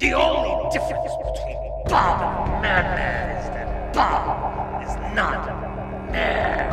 The only difference between Bob and Madman is that Bob is not mad.